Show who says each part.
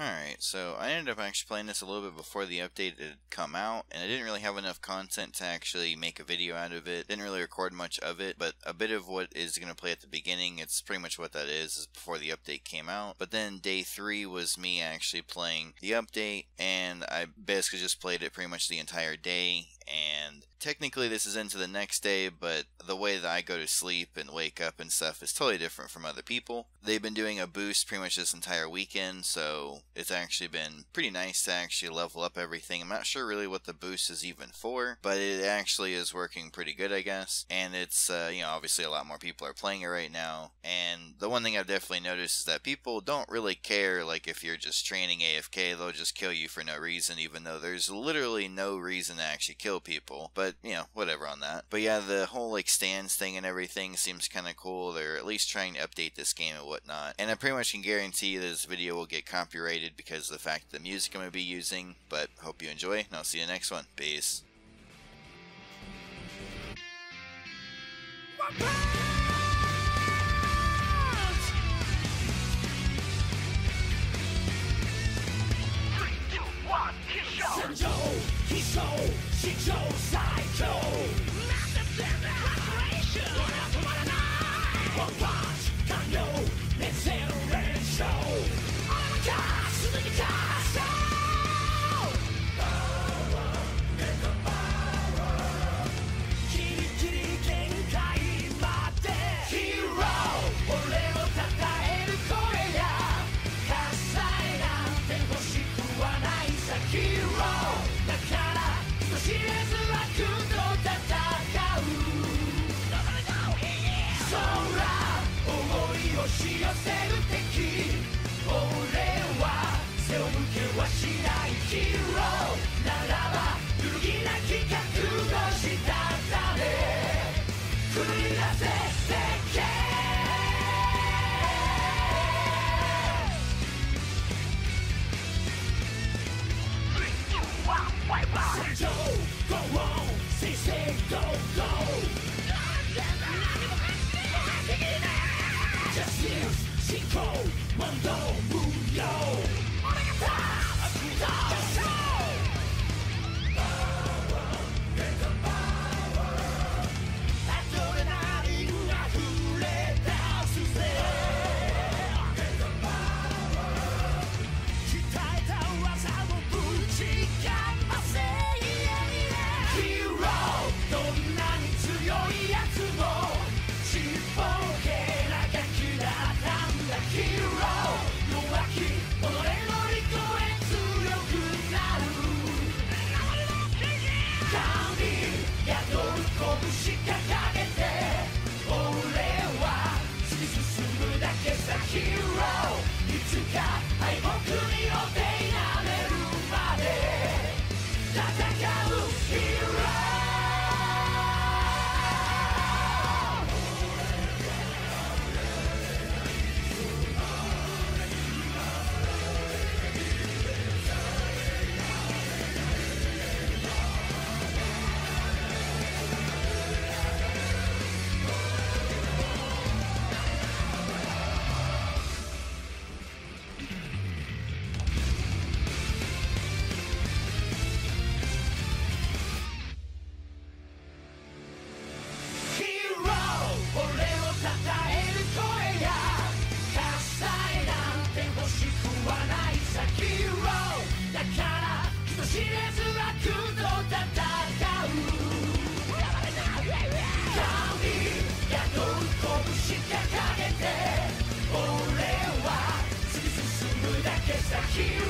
Speaker 1: All so I ended up actually playing this a little bit before the update had come out, and I didn't really have enough content to actually make a video out of it. Didn't really record much of it, but a bit of what is going to play at the beginning, it's pretty much what that is, is before the update came out. But then day three was me actually playing the update, and I basically just played it pretty much the entire day, and technically this is into the next day, but the way that I go to sleep and wake up and stuff is totally different from other people. They've been doing a boost pretty much this entire weekend, so it's actually been pretty nice to actually level up everything. I'm not sure really what the boost is even for, but it actually is working pretty good, I guess. And it's, uh, you know, obviously a lot more people are playing it right now. And the one thing I've definitely noticed is that people don't really care, like if you're just training AFK, they'll just kill you for no reason, even though there's literally no reason to actually kill people. But, you know, whatever on that. But yeah, the whole like stands thing and everything seems kind of cool. They're at least trying to update this game and whatnot. And I pretty much can guarantee this video will get copyrighted because of the fact the music I'm going to be using. But hope you enjoy, and I'll see you next one. Peace.
Speaker 2: Hero